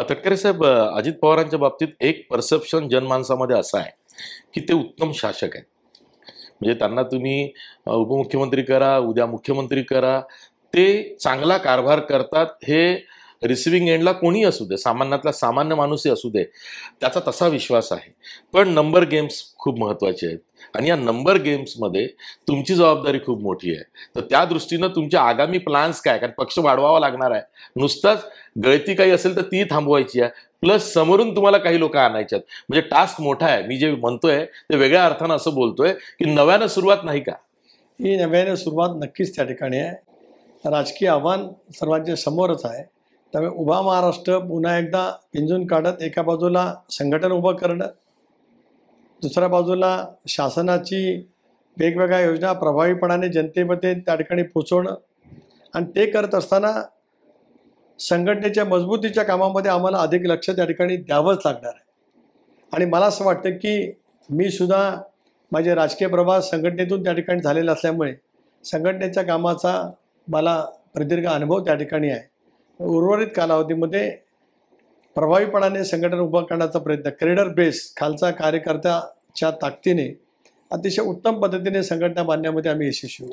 तटकरे साहेब अजित पवारांच्या बाबतीत एक परसेप्शन जनमानसामध्ये असं आहे की ते उत्तम शासक आहेत. म्हणजे त्यांना तुम्ही उपमुख्यमंत्री करा उद्या मुख्यमंत्री करा ते चांगला कारभार करतात हे रिसिव्हिंग एंडला कोणी असू दे सामान्यातला सामान्य माणूसही असू दे त्याचा तसा विश्वास आहे. पण नंबर गेम्स खूप महत्त्वाचे आहेत. आणि या नंबर गेम्समध्ये तुमची जबाबदारी खूप मोठी आहे. तर त्या दृष्टीनं तुमचे आगामी प्लॅन्स काय? कारण पक्ष वाढवावा लागणार आहे. नुसताच गळती काही असेल तर ती थांबवायची आहे. प्लस समोरून तुम्हाला काही लोक आणायचे आहेत. म्हणजे टास्क मोठा आहे. मी जे म्हणतोय ते वेगळ्या अर्थानं असं बोलतोय की नव्यानं सुरुवात नाही का? ही नव्याने सुरुवात नक्कीच त्या ठिकाणी आहे. राजकीय आव्हान सर्वांच्या समोरच आहे. त्यामुळे उभा महाराष्ट्र पुन्हा एकदा पिंजून काढत एका बाजूला संघटन उभं करणं दुसऱ्या बाजूला शासनाची वेगवेगळ्या योजना प्रभावीपणाने जनतेमध्ये त्या ठिकाणी पोचवणं आणि ते करत असताना संघटनेच्या मजबूतीच्या कामामध्ये आम्हाला अधिक लक्ष त्या ठिकाणी द्यावंच लागणार आहे. आणि मला असं वाटतं की मी सुद्धा माझे राजकीय प्रवास संघटनेतून त्या ठिकाणी झालेला असल्यामुळे संघटनेच्या कामाचा मला प्रदीर्घ अनुभव त्या ठिकाणी आहे. उर्वरित कालावधीमध्ये प्रभावीपणाने संघटन उभं करण्याचा प्रयत्न क्रेडर बेस खालचा कार्यकर्त्याच्या ताकदीने अतिशय उत्तम पद्धतीने संघटना बांधण्यामध्ये आम्ही यशस्वी